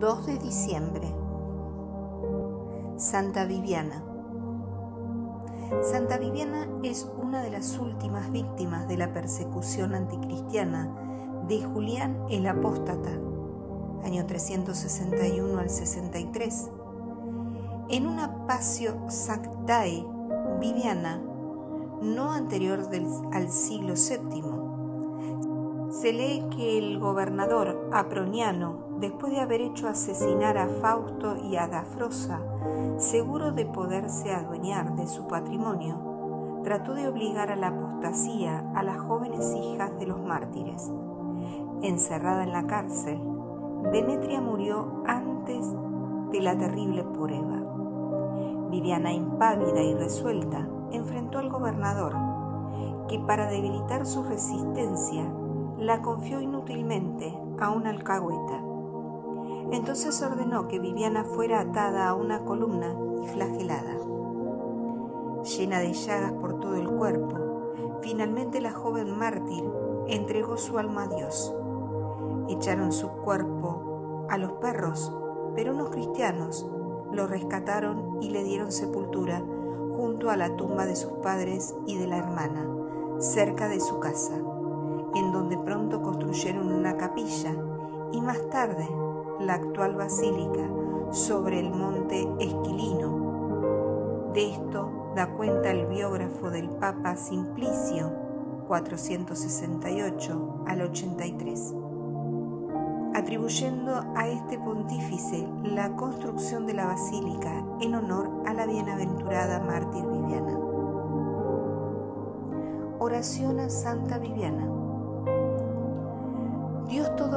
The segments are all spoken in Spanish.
2 de diciembre. Santa Viviana. Santa Viviana es una de las últimas víctimas de la persecución anticristiana de Julián el Apóstata, año 361 al 63. En una Pasio Sanctae, Viviana, no anterior al siglo VII, se lee que el gobernador Aproniano, después de haber hecho asesinar a Fausto y a Dafrosa, seguro de poderse adueñar de su patrimonio, trató de obligar a la apostasía a las jóvenes hijas de los mártires. Encerrada en la cárcel, Demetria murió antes de la terrible prueba. Viviana, impávida y resuelta, enfrentó al gobernador, que para debilitar su resistencia la confió inútilmente a una alcahueta. Entonces ordenó que Viviana fuera atada a una columna y flagelada. Llena de llagas por todo el cuerpo, finalmente la joven mártir entregó su alma a Dios. Echaron su cuerpo a los perros, pero unos cristianos lo rescataron y le dieron sepultura junto a la tumba de sus padres y de la hermana, cerca de su casa construyeron una capilla y más tarde la actual basílica sobre el monte Esquilino. De esto da cuenta el biógrafo del Papa Simplicio 468 al 83, atribuyendo a este pontífice la construcción de la basílica en honor a la bienaventurada mártir Viviana. Oración a Santa Viviana.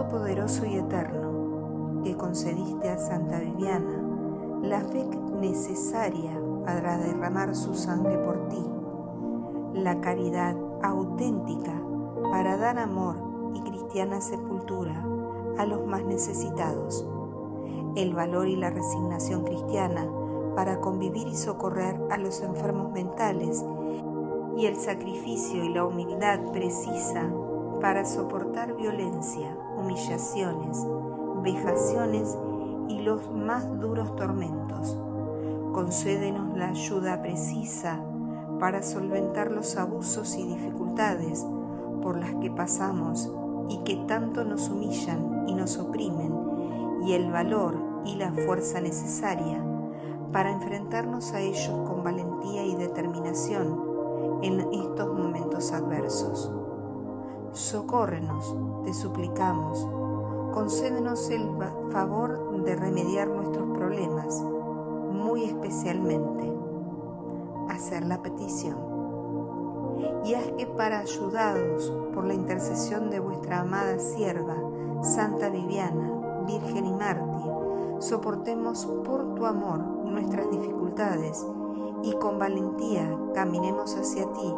Todopoderoso y Eterno, que concediste a Santa Viviana la fe necesaria para derramar su sangre por ti, la caridad auténtica para dar amor y cristiana sepultura a los más necesitados, el valor y la resignación cristiana para convivir y socorrer a los enfermos mentales y el sacrificio y la humildad precisa para soportar violencia, humillaciones, vejaciones y los más duros tormentos. Concédenos la ayuda precisa para solventar los abusos y dificultades por las que pasamos y que tanto nos humillan y nos oprimen, y el valor y la fuerza necesaria para enfrentarnos a ellos con valentía y determinación en estos momentos adversos. Socórrenos, te suplicamos, concédenos el favor de remediar nuestros problemas, muy especialmente. Hacer la petición. Y haz que para ayudados por la intercesión de vuestra amada sierva, Santa Viviana, Virgen y Mártir, soportemos por tu amor nuestras dificultades y con valentía caminemos hacia ti,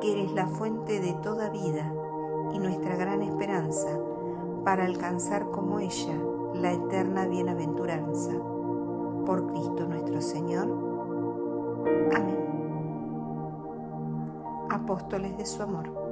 que eres la fuente de toda vida y nuestra gran esperanza para alcanzar como ella la eterna bienaventuranza. Por Cristo nuestro Señor. Amén. Apóstoles de su amor.